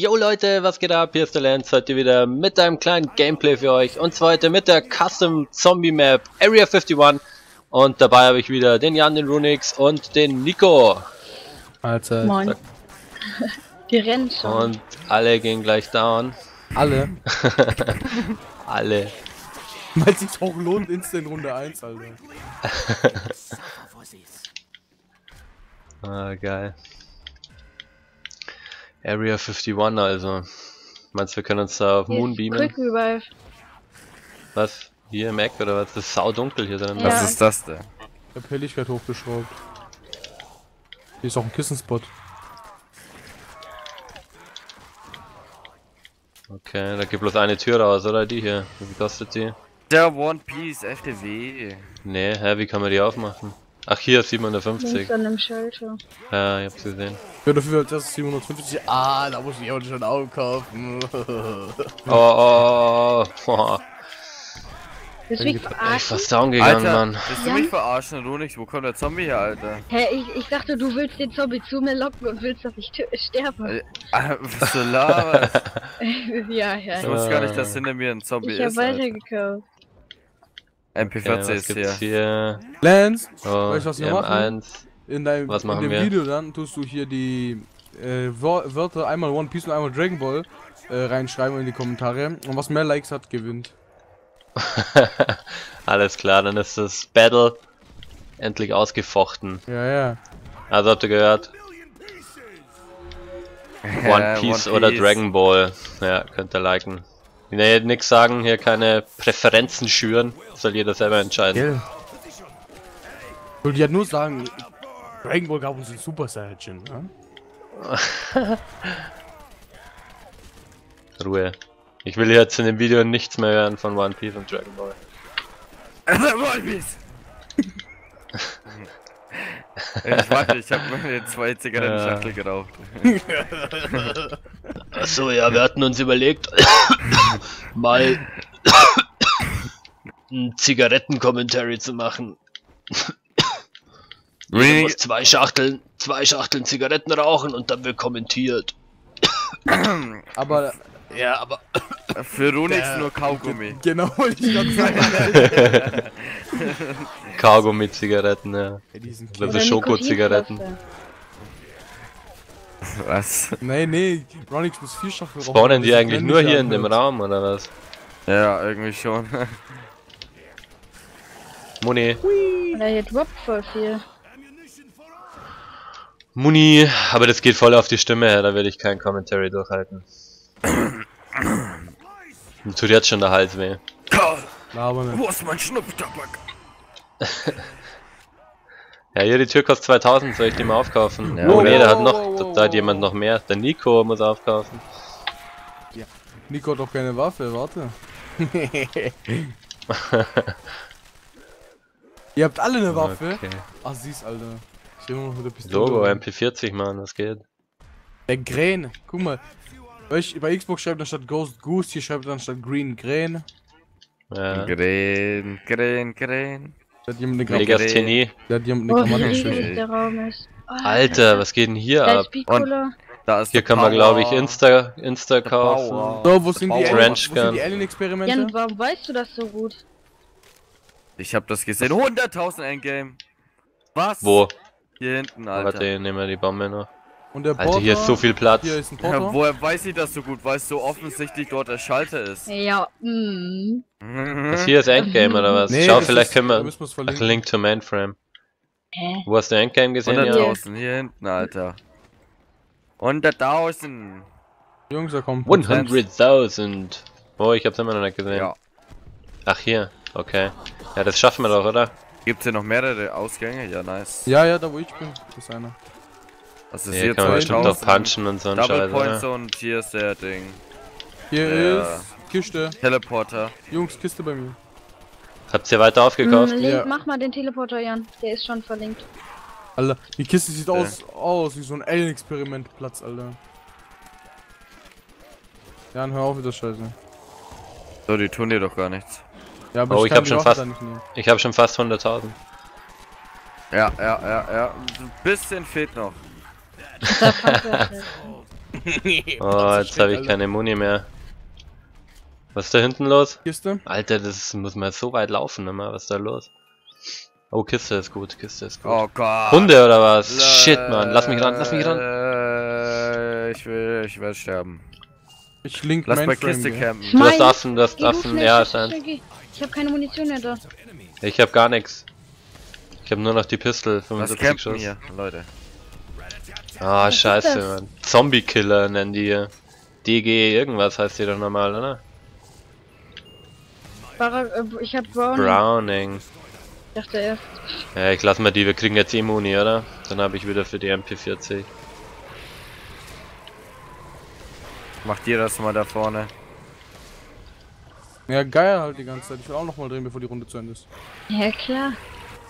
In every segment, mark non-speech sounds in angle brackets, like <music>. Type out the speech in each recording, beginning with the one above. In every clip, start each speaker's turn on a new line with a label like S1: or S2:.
S1: Yo Leute, was geht ab? Hier ist der Lance, heute wieder mit einem kleinen Gameplay für euch. Und zwar heute mit der Custom Zombie Map Area 51. Und dabei habe ich wieder den Jan, den Runix und den Nico.
S2: Alter.
S3: Moin. Die <laughs> rennen schon.
S1: Und alle gehen gleich down.
S2: Alle. <laughs>
S1: alle.
S2: Weil sich auch lohnt, Instant Runde 1, Alter. <laughs>
S1: ah, geil. Area 51 also. Meinst du, wir können uns da auf
S3: Hier
S1: Moon beamen?
S3: Quick Revive.
S1: Was? Hier im Eck oder was? Das ist saudunkel hier drin.
S3: Ja.
S4: Was ist das denn?
S2: Ich hab Helligkeit hochgeschraubt. Hier ist auch ein Kissenspot.
S1: Okay, da gibt bloß eine Tür raus, oder? Die hier. Wie viel kostet die?
S4: Der One Piece FTW.
S1: Nee, hä, wie kann man die aufmachen? Ach, hier,
S3: Links
S1: 750.
S3: an dem Shelter.
S1: Ja, ich hab's gesehen.
S2: Ja, dafür das ist 750. Ah, da muss ich auch schon aufkaufen. <laughs>
S1: Oh, oh, oh, oh.
S3: Willst du mich
S1: Ich
S3: verarschen?
S1: fast down gegangen,
S4: Alter,
S1: Mann.
S4: willst du mich verarschen, Runix? Wo kommt der Zombie her, Alter?
S3: Hä, ich, ich dachte, du willst den Zombie zu mir locken und willst, dass ich tö- sterbe.
S4: Äh, Was du laberst? <laughs>
S3: ja,
S4: Ich
S3: ja.
S4: wusste gar nicht, dass hinter mir ein Zombie
S3: Ich hab
S4: ist. Alter.
S3: weitergekauft.
S1: Okay,
S4: MP40
S1: was
S4: ist
S1: gibt's
S4: hier.
S1: hier?
S2: Lance,
S1: Oh,
S2: Weißt du, was wir machen?
S1: M1.
S2: in deinem
S1: Was machen
S2: in dem
S1: wir?
S2: Video dann tust du hier die äh, Wör- Wörter einmal One Piece und einmal Dragon Ball äh, reinschreiben in die Kommentare. Und was mehr Likes hat, gewinnt. <laughs>
S1: Alles klar, dann ist das Battle endlich ausgefochten.
S2: Ja, ja.
S1: Also habt ihr gehört? <laughs> One Piece oder Dragon Ball. Ja, könnt ihr liken. Nee, nix sagen, hier keine Präferenzen schüren. Soll jeder selber entscheiden.
S2: Ich wollte ja nur sagen, Dragon Ball gab uns ein Super Saiyajin, ne? <laughs>
S1: Ruhe. Ich will jetzt in dem Video nichts mehr hören von One Piece und Dragon Ball.
S4: One Piece! <laughs> ich warte, ich hab mir zwei Zigarettenschachtel geraucht.
S1: Achso, ja, wir hatten uns überlegt, mal ein Zigaretten-Commentary zu machen. Jeder muss zwei Schachteln, zwei Schachteln Zigaretten rauchen und dann wird kommentiert.
S2: Aber, ja, aber,
S4: Für Runix nur Kaugummi.
S2: genau, wollte ich sagen. <laughs>
S1: Kaugummi-Zigaretten, ja.
S2: Ja, die sind
S1: Oder so
S3: Oder
S1: Schokozigaretten.
S4: Was?
S2: Nee, nee, Ronix muss vier rauchen.
S1: Spawnen die
S2: sich
S1: eigentlich nur hier in dem. Raum, oder was?
S4: Ja, irgendwie schon. <laughs>
S1: Muni.
S3: Oder hier droppt voll viel.
S1: Muni, aber das geht voll auf die Stimme her, da will ich kein Commentary durchhalten. Mir tut jetzt schon der Hals weh.
S2: Nicht.
S4: Wo ist mein Schnupftabak? <laughs>
S1: Ja, hier die Tür kostet 2000, soll ich die mal aufkaufen?
S4: Ja,
S1: oh nee, da hat noch, da hat jemand noch mehr. Der Nico muss aufkaufen.
S2: Nico hat doch keine Waffe, warte. <laughs> Ihr habt alle eine Waffe?
S1: Okay.
S2: Ach, siehst, Alter. Ich nur noch der Pistole.
S1: Logo MP40, Mann, was geht?
S2: Der Gräne. Guck mal. Euch bei Xbox schreibt dann statt Ghost Goose, hier schreibt dann statt Green Gräne.
S1: Ja.
S4: Gren, Gren, Gren.
S2: Da hat jemand eine,
S1: Legasthenie.
S2: da hat jemand
S3: Oh,
S2: eine
S3: Raum ist. Oh,
S1: Alter, was geht denn hier ab?
S4: Da ist
S1: Hier kann man, glaube ich, Insta, Insta kaufen.
S2: So, wo sind die. Alien,
S1: Ranch
S2: wo sind
S1: Gun.
S2: die Alien-Experimente?
S3: Jan, warum weißt du das so gut?
S4: Ich hab das gesehen. 100.000 Endgame. Was?
S1: Wo?
S4: Hier hinten,
S1: Oh,
S4: Alter.
S1: Warte, nehmen wir die Bombe noch.
S2: Und der
S1: Alter, hier ist so viel Platz.
S2: Hier ist ein
S4: Ja,
S2: Porter.
S4: woher weiß ich das so gut? Weil es so offensichtlich dort der Schalter ist.
S3: Ja, mm.
S1: Was hier ist Endgame oder was?
S2: Nee,
S1: Schau,
S2: das
S1: vielleicht
S2: ist-
S1: können wir.
S2: wir's
S1: Ach. Link to Mainframe.
S3: Hä?
S1: Wo hast du Endgame gesehen? Ja.
S4: 100.000 hier hinten, Alter. 100.000.
S2: Jungs, da kommt.
S1: 100.000. Oh, ich hab's immer noch nicht gesehen.
S4: Ja.
S1: Ach, hier. Okay. Ja, das schaffen wir doch, oder?
S4: Gibt's hier noch mehrere Ausgänge? Ja, nice.
S2: Ja, ja, da wo ich bin, ist einer.
S4: Das ist
S1: Hier
S4: hier
S1: kann man bestimmt
S4: 2000.
S1: punchen und so ein
S4: Double
S1: Scheiß,
S4: Points
S1: oder?
S4: und hier ist der Ding.
S2: Hier
S4: Ja.
S2: ist Kiste.
S4: Teleporter.
S2: Jungs, Kiste bei mir.
S1: Habt ihr weiter aufgekauft?
S3: Mm, link,
S2: Ja.
S3: Mach mal den Teleporter, Jan. Der ist schon verlinkt.
S2: Alter, die Kiste sieht aus, aus wie so ein Alien-Experimentplatz, Alter. Jan, hör auf mit der Scheiße.
S4: So, die tun dir doch gar nichts.
S2: Ja, aber
S1: Oh,
S2: ich,
S1: ich hab schon fast-. Ich habe schon fast 100.000.
S4: Ja, ja, ja, ja. Ein bisschen fehlt noch. <laughs>
S1: Oh, jetzt habe ich keine Muni mehr. Was ist da hinten los?
S2: Kiste.
S1: Alter, das muss man so weit laufen immer. Was ist da los? Oh, Kiste ist gut, Kiste ist gut.
S4: Oh Gott.
S1: Hunde oder was? Shit, Mann. Lass mich ran, lass mich ran.
S4: Äh, Ich will, ich werde sterben.
S2: Ich link
S4: Lass bei Kiste
S2: hier.
S4: campen.
S1: Du hast Affen, du hast Affen. Ja, scheint.
S3: Ich habe keine Munition mehr da.
S1: Ich hab gar nichts. Ich hab nur noch die Pistol,
S4: Was
S1: 75
S4: campen
S1: Schuss.
S4: hier, Leute?
S1: Ah,
S3: ist
S1: scheiße? Mann. Zombie-Killer nennen die hier. DG irgendwas heißt die doch normal, oder?
S3: Bara äh, ich habe Brown.
S1: Browning.
S3: Ich dachte erst.
S1: Ja, ich lass mal die, wir kriegen jetzt eh Muni, oder? Dann habe ich wieder für die MP40.
S4: Macht ihr das mal da vorne?
S2: Ja, geil halt die ganze Zeit. Ich will auch noch mal drehen, bevor die Runde zu Ende ist.
S3: Ja klar.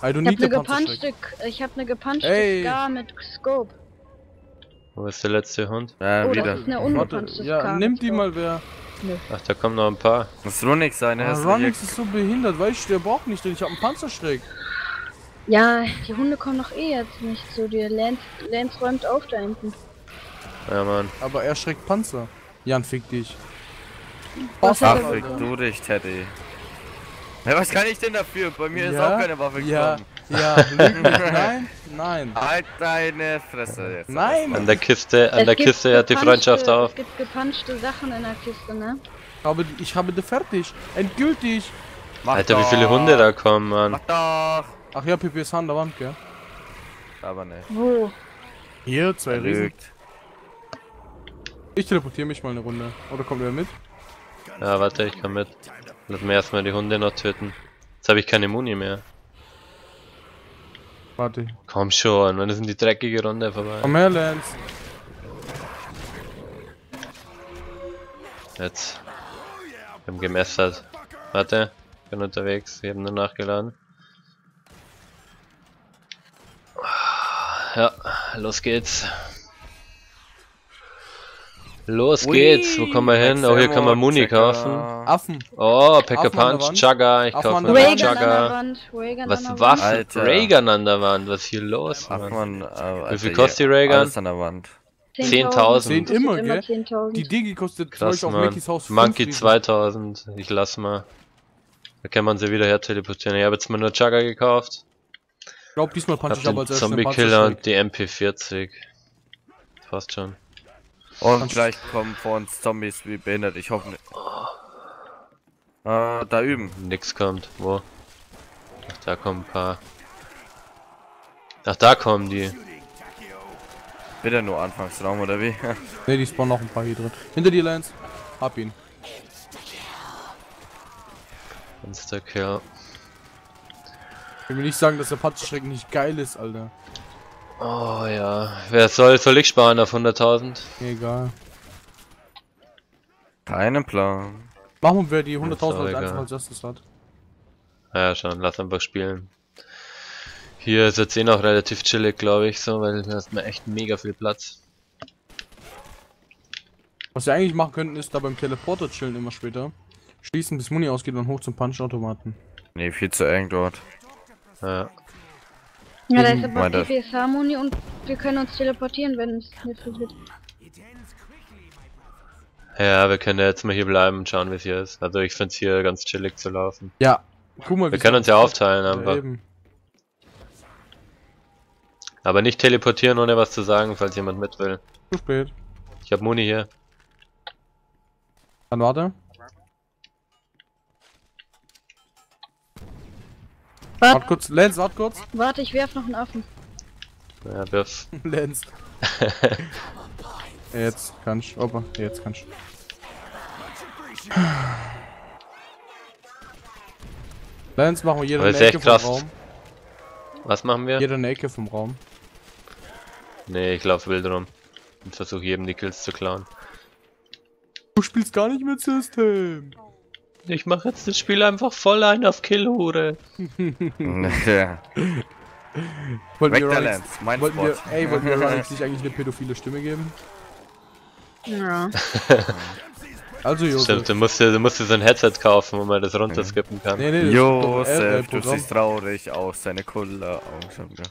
S2: I don't
S3: Ich habe eine gepunchte, ich habe eine gepunchte
S2: Ey.
S3: Scar mit Scope.
S1: Wo ist der letzte Hund?
S4: Ja,
S3: Oh,
S4: wieder.
S3: das ist eine
S2: Warte,
S3: ungepunchte
S2: ja, nimm die mal wer.
S1: Ach, da kommen noch ein paar.
S4: Muss Runix sein?
S2: Ah,
S4: Hast du
S2: Ronix
S4: hier-
S2: ist so behindert, weißt du, der braucht nicht den. Ich hab einen Panzerschreck.
S3: Ja, die Hunde kommen doch eh jetzt nicht zu dir. Lance, Lance räumt auf da hinten.
S1: Ja, Mann.
S2: Aber er schreckt Panzer. Jan, fick dich.
S3: Was
S4: Ach,
S3: er-
S4: fick du dich, Teddy. Ja, was kann ich denn dafür? Bei mir ist
S2: Ja,
S4: auch keine Waffe
S2: Ja,
S4: gekommen.
S2: Ja, <laughs> mich. Nein, nein.
S4: Halt deine Fresse jetzt.
S2: Nein.
S1: An der Kiste, an
S3: Es
S1: der Kiste hört die Freundschaft auf.
S3: Es gibt gepunchte Sachen in der Kiste, ne?
S2: Aber ich habe die fertig. Endgültig.
S4: Mach
S1: Alter, wie
S4: doch.
S1: viele Hunde da kommen, Mann.
S4: Mach doch.
S2: Ach ja, PPS an der Wand, gell?
S4: Aber nicht.
S3: Wo?
S2: Hier, zwei
S4: Er
S2: Riesen.
S4: lügt.
S2: Ich teleportiere mich mal eine Runde. Oder kommt wer mit?
S1: Ja, warte, ich komm mit. Lass mir erstmal die Hunde noch töten. Jetzt habe ich keine Muni mehr.
S2: Warte.
S1: Komm schon, wann ist denn die dreckige Runde vorbei?
S2: Komm her, Lance.
S1: Jetzt. Wir haben gemessert. Warte, bin unterwegs, ich habe nur nachgeladen. Ja, los geht's. Los geht's, wo kommen wir hin? Oh, hier kann man Muni kaufen.
S2: Affen.
S1: Oh, Pack a
S2: Affen an der
S1: Punch,
S2: Wand.
S1: Jugger, ich
S2: Affen
S1: kaufe.
S2: Wand.
S3: Reagan
S1: Was. Waffen? Reagan an der Wand, was ist hier los?
S4: Ach
S1: Mann?
S4: man, äh, Alter,
S1: viel kostet die Raygun?
S4: Alles an der Wand.
S1: 10.000.
S2: Zehn
S3: Kostet
S2: immer, gell?
S3: 10.000.
S2: Die Digi kostet zum
S1: Krass,
S2: Beispiel auf. Mickey's Haus fünf
S1: Monkey
S2: Riesen.
S1: 2000, ich lass mal. Da kann man sie wieder her teleportieren. Ich habe jetzt mal nur Jugger gekauft.
S2: Ich glaube, diesmal punch ich aber als
S1: Zombie-Killer und die MP40. Passt schon.
S4: Und gleich kommen vor uns Zombies wie behindert. Ich hoffe nicht. Äh, da üben.
S1: Nix kommt. Wo? Ach, da kommen ein paar. Ach, da kommen die.
S4: Bitte nur Anfangsraum oder wie? <laughs>
S2: Ne, die spawnen noch ein paar hier drin. Hinter dir, Lance. Hab ihn.
S1: Insta-Kill.
S2: Ich will nicht sagen, dass der Panzerschreck nicht geil ist, Alter.
S1: Oh ja. Wer soll, soll ich sparen auf 100.000?
S2: Egal.
S4: Keinen Plan.
S2: Machen wir, wer die
S1: Ist
S2: 100.000
S1: doch
S2: als einfach als erstes hat.
S1: Ja, schon, lass einfach spielen. Hier ist jetzt eh noch relativ chillig, glaube ich, so, weil da hast man echt mega viel Platz.
S2: Was wir eigentlich machen könnten, ist da beim Teleporter chillen immer später. Schließen, bis Muni ausgeht und hoch zum Punch-Automaten.
S4: Nee, viel zu eng dort.
S1: Ja.
S3: Ja, da ist aber
S4: Meinte-
S3: PPS-Harmonie und wir können uns teleportieren, wenn es nicht wird.
S1: ja, wir können ja jetzt mal hier bleiben und schauen, wie es hier ist. Also ich finde es hier ganz chillig zu laufen.
S2: Ja. Guck mal,
S1: Wir können uns ja aufteilen einfach.
S2: eben.
S1: Aber nicht teleportieren, ohne was zu sagen, falls jemand mit will.
S2: Zu spät.
S1: Ich habe Muni hier.
S2: Dann warte.
S3: Warte,
S2: Wart kurz. Lance, wart kurz.
S3: warte, ich werf noch einen Affen.
S1: Ja, wirf. <laughs>
S2: Lance. <laughs> jetzt kannst du. Opa, jetzt kannst du. Lance, machen wir jeder
S1: Aber
S2: eine Ecke vom. Raum.
S1: Was machen wir?
S2: Jeder eine Ecke vom Raum.
S1: Nee, ich laufe wild rum. Und versuche jedem die Kills zu klauen.
S2: Du spielst gar nicht mit System.
S1: Ich mache jetzt das Spiel einfach voll ein auf Killhure. <laughs>
S4: Weg
S2: wir
S4: der Lance, mein
S2: wollten wir, ey, wollten wir <laughs> Ronix nicht eigentlich eine pädophile Stimme geben?
S3: Ja. <laughs>
S2: Also, Josef.
S1: Stimmt, du musst, dir, du musst dir so ein Headset kaufen, wo man das runterskippen kann.
S2: Nee, nee, das ist doch ein
S4: Josef, du siehst traurig aus, seine Kulle Augen schon wieder.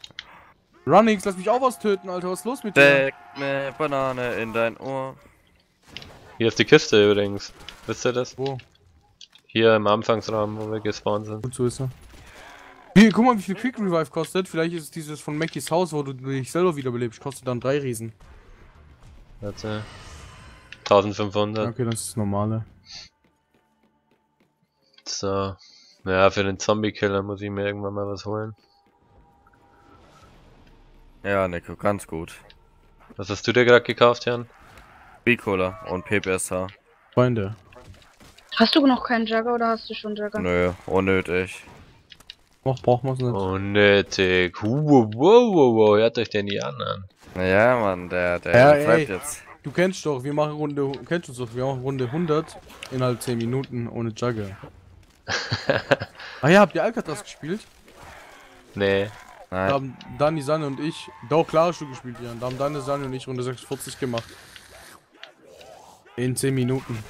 S2: Runnings, lass mich auch was töten, Alter. Was ist los mit dir?
S4: Steck ne Banane in dein Ohr.
S1: Hier ist die Kiste übrigens. Wisst ihr das?
S2: Wo?
S1: Hier im Anfangsraum, wo wir gespawnt sind.
S2: Gut, so ist er. Wie, guck mal, wie viel Quick Revive kostet. Vielleicht ist es dieses von Mackies Haus, wo du dich selber wiederbelebst. Kostet dann drei Riesen.
S1: Warte. 1500.
S2: Okay, das ist das normale.
S1: So. Ja, für den Zombie-Killer muss ich mir irgendwann mal was holen.
S4: Ja, Nico, ganz gut.
S1: Was hast du dir gerade gekauft, Jan?
S4: B-Cola und PPSH.
S2: Freunde.
S3: Hast du noch keinen Jugger oder hast du schon Jugger?
S4: Nö, unnötig.
S2: Noch braucht man es nicht.
S1: Unnötig. Wow, wow, wow, wow. Hört euch den nie an. an.
S4: Ja, Mann, der, der
S2: Ja,
S4: bleibt
S2: ey.
S4: jetzt.
S2: Du kennst doch, wir machen Runde, kennst du doch, wir machen Runde 100 innerhalb 10 Minuten ohne Jugger. <laughs> ah ja, habt ihr Alcatraz gespielt?
S1: Nee.
S2: Da
S4: Nein.
S2: haben Dani, Sanne und ich, doch klar hast du gespielt, Jan. Da haben Dani, Sanne und ich Runde 46 gemacht. In 10 Minuten.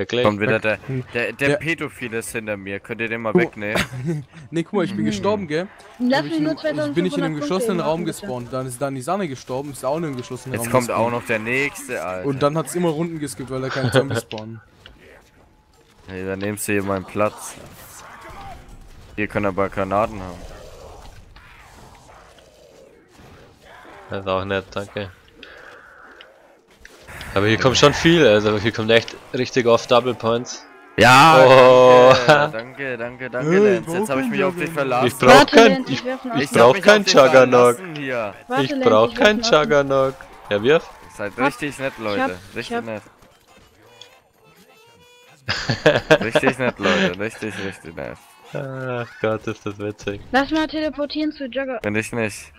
S1: Wirklich?
S4: Kommt wieder der, der, der
S2: Der-
S4: Pädophil ist hinter mir. Könnt ihr den mal wegnehmen? <laughs>
S2: Ne, guck mal, ich bin gestorben, gell?
S3: Lass mich
S2: ich
S3: nur 2500
S2: ich bin ich in einem geschlossenen Raum gespawnt. Dann ist Dani Sanne gestorben, ist auch in einem geschlossenen
S4: Jetzt
S2: Raum
S4: kommt auch
S2: gespawnt.
S4: noch der nächste, Alter.
S2: Und dann hat's immer Runden geskippt, weil da keine Zombies <laughs> spawnen.
S4: Hey, dann nimmst du hier meinen Platz. Hier können aber Granaten haben.
S1: Das ist auch nett, danke. Aber hier kommt schon viel, also hier kommt echt richtig oft Double Points.
S4: Ja,
S1: Oh.
S4: danke, <laughs> danke, danke, danke,
S2: Hey,
S4: Lenz. Jetzt habe ich mich auf dich
S1: Ich
S4: verlassen.
S1: brauch kein, ich,
S3: werf einen
S1: ich
S3: Affen.
S1: brauch
S4: hab mich
S1: kein
S4: auf dich
S1: Juggernaut.
S4: verlassen Hier.
S3: Warte,
S1: Ich brauch kein. Juggernaut. Ja, wirf.
S4: Ihr seid richtig nett, Leute.
S3: ich
S4: Richtig nett. <laughs> richtig nett, Leute. Richtig, richtig nett.
S1: Ach Gott, ist das witzig.
S3: Lass mal teleportieren zu Jugger.
S4: Bin ich nicht.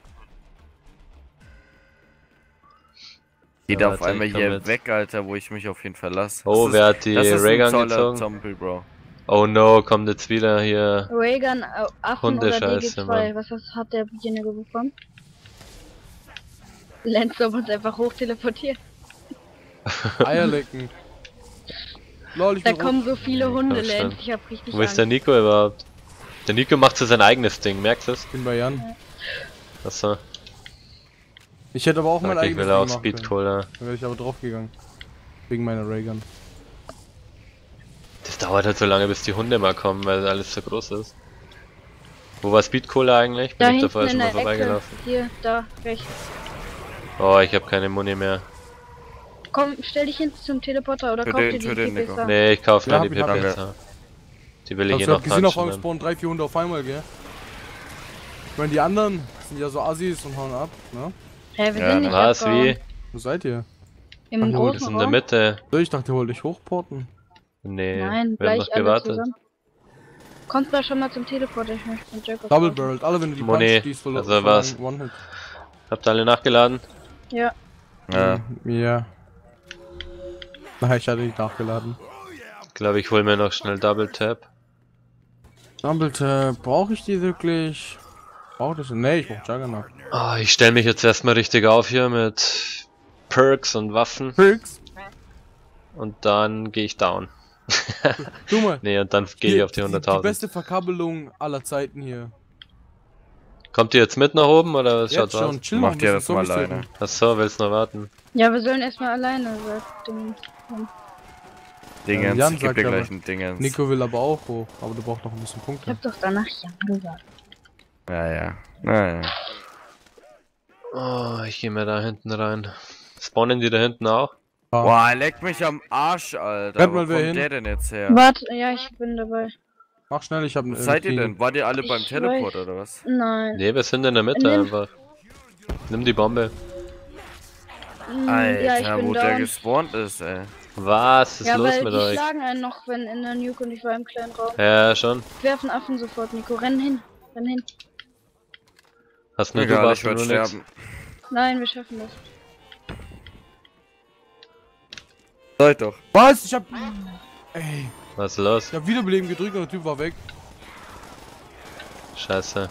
S4: Geht
S1: Ja,
S4: auf einmal
S1: ich
S4: hier
S1: mit.
S4: weg, Alter, wo ich mich auf jeden Fall lasse.
S1: Oh,
S4: Das
S1: wer
S4: ist-
S1: hat die
S4: ist
S1: Raygun gezogen?
S4: Zombie, Bro.
S1: Oh no, kommt jetzt wieder hier.
S3: Reagan, äh, Affen oder
S1: Hundescheiße,
S3: DG2.
S1: Mann.
S3: Was hast, hat derjenige bekommen? Lenz soll uns einfach hoch teleportieren. <laughs>
S2: Eier lecken. Lol, ich
S3: Da kommen so viele
S1: Ja,
S3: Hunde. Lenz. Ich hab richtig
S1: Wo ist der. Nico überhaupt? Der Nico macht so sein eigenes Ding, merkst du es?
S2: bin bei Jan.
S1: Achso,
S2: Ich hätte aber auch mein eigenes
S1: will auch
S2: Ding machen
S1: Speed
S2: können.
S1: Cola.
S2: Da wäre ich aber draufgegangen. Wegen meiner Raygun.
S1: Das dauert halt so lange, bis die Hunde mal kommen, weil alles so groß ist. Wo war Speed Cola eigentlich? Bin
S3: Da
S1: ich da
S3: hinten
S1: vorher
S3: in
S1: schon mal
S3: der Ecke.
S1: vorbeigelaufen?
S3: Hier, da, rechts.
S1: Oh, ich habe keine Muni mehr.
S3: Komm, stell dich hin zum Teleporter oder
S4: Für
S3: kauf
S4: den-
S3: dir die
S4: für den, Nico.
S3: PPSH.
S1: Nee, ich kaufe
S2: Ja,
S1: die. PPSH. Die will ich
S2: Also,
S1: eh noch
S2: gesehen, auf einmal
S1: dann.
S2: spawnen 3, 4 Hunde auf einmal, gell? Ich meine, die anderen sind ja so Assis und hauen ab, ne?
S3: Hä, wir
S4: Ja,
S3: sind nicht
S1: Was, wie?
S2: Wo seid ihr?
S3: Im
S2: Ach, wo,
S3: großen
S1: in der? Mitte.
S2: So, ich dachte, hol dich hochporten.
S1: Nee,
S3: Nein,
S1: wir haben noch
S3: alle
S1: gewartet.
S3: zusammen. Kommst mal schon mal zum Teleporter, ich möchte mit Jacob
S2: Double. Barreled, alle wenn du die
S1: Moni,
S2: punchst, die
S1: also was? Habt ihr alle nachgeladen?
S3: Ja,
S4: Ja.
S2: Ja. Na, ich hatte nicht nachgeladen.
S1: Ich glaube, ich hol mir noch schnell Double Tap.
S2: Double Tap, brauche ich die wirklich? Brauche das? Nee, ich brauche Juggernaut.
S1: Oh, ich stelle mich jetzt erstmal richtig auf hier mit Perks und Waffen
S2: Fix!
S1: und dann gehe ich down. <laughs>
S2: Du mal.
S1: Nee, und dann gehe ich auf die
S2: Die
S1: 100.000.
S2: beste Verkabelung aller Zeiten hier.
S1: Kommt ihr jetzt mit nach oben oder was schaut's aus?
S2: schon, chill
S4: Mach
S2: noch,
S4: dir
S2: bis
S4: das
S2: die
S4: mal alleine.
S1: Achso, willst noch warten?
S3: ja, wir sollen erstmal alleine Ding.
S4: Dingens,
S2: Jan
S4: ich geb dir gleich ein Dingens.
S2: Nico will aber auch hoch, aber du brauchst noch ein bisschen
S3: Ich
S2: Punkte.
S3: hab doch danach Jan gesagt.
S4: Ja, ja. Ja, ja.
S1: Oh, ich gehe mir da hinten rein. Spawnen die da hinten auch?
S4: Boah, leck mich am Arsch, Alter.
S2: Rennt
S4: Wo
S2: mal
S4: kommt
S2: hin.
S4: der denn jetzt her?
S3: Warte, ja, ich bin dabei.
S2: Mach schnell, ich hab
S4: Was seid ihr denn? Wart ihr alle beim
S3: Ich
S4: Teleport
S3: weiß.
S4: oder was?
S3: Nein.
S1: Nee, wir sind in der Mitte
S3: Nimm.
S1: einfach. Nimm die Bombe.
S3: Hm,
S4: Alter,
S3: ja,
S4: wo der
S3: down.
S4: gespawnt ist, ey.
S1: Was ist
S3: Ja,
S1: los
S3: weil
S1: mit
S3: die
S1: euch?
S3: schlagen einen noch, wenn in der Nuke und ich war im kleinen Raum.
S1: Ja, schon.
S3: Werfen Affen sofort, Nico. Renn hin. Renn hin.
S1: Hast nur du
S4: Egal, ich
S1: Waffen,
S4: werd
S1: nur nix?
S4: sterben.
S3: Nein, wir schaffen das.
S4: Seid doch.
S2: Was? Ich hab. Ey,
S1: Was ist los?
S2: ich hab Wiederbeleben gedrückt und der Typ war weg.
S1: Scheiße.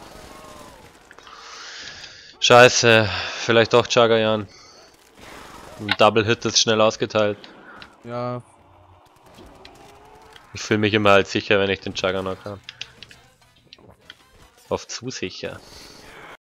S1: Scheiße. Vielleicht doch Chagayan. Ein Double Hit ist schnell ausgeteilt.
S2: Ja,
S1: Ich fühle mich immer halt sicher, wenn ich den Juggernaut habe. Oft zu sicher.